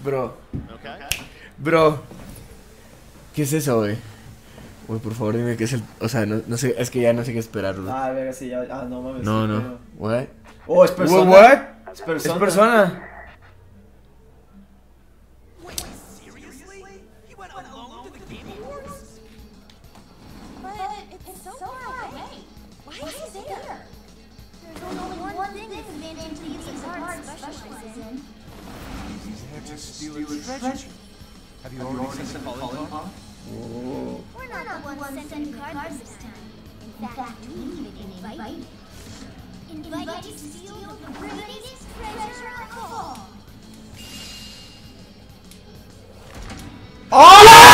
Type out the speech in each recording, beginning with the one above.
Bro, Okay. bro. ¿Qué es eso, güey? Güey, por favor dime qué es el... O sea, no, no sé, es que ya no sé qué esperar, güey. Ah, verga, sí, ya. Ah, no mames. No, sí, no. pero- What? Oh, es persona. What? Es Es persona. persona. to steal, steal a treasure. treasure. Have you, Have already, already sent a calling card? We're not the ones one cards this time. In fact, we even invited. Invited to steal the greatest treasure of all. Oh!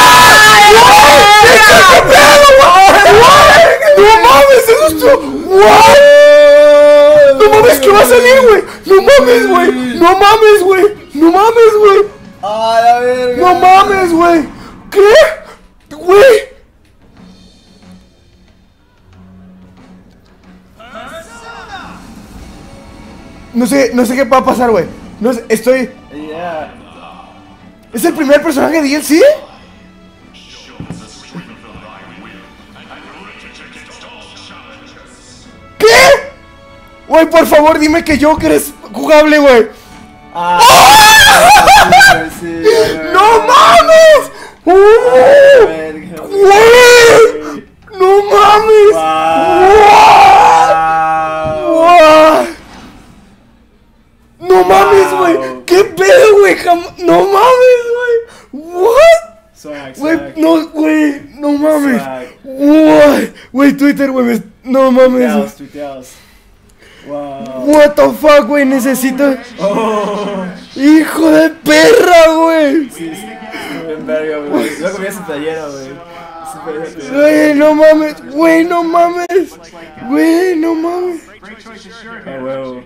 ¡No mames, güey! ¡No mames, güey! ¡No mames, güey! ¡No mames, güey! Ah, la verga. ¡No mames, güey! ¿Qué? ¡Güey! No sé, no sé qué va a pasar, güey. No sé, estoy... Yeah. ¿Es el primer personaje de DLC? ¿Qué? Güey, por favor, dime que Joker es jugable, güey. Ah, sí, güey. ¡No mames! ¡Uh! ¡Güey! ¡No mames! Wow. ¡Wow! ¡No mames, güey! ¿Qué pedo, güey? ¡No mames, güey! ¿What? Swag, Güey, no, güey, no mames. What? Güey, Twitter, güey, no mames. Tuiteados. Wow. What the fuck, güey, necesito. Oh. Hijo de perra, güey. Sí, sí. Bien verga, güey. Luego vi su playera, güey. Su playera. Güey, no mames, güey, no mames. Güey, no mames. Ah, huevo.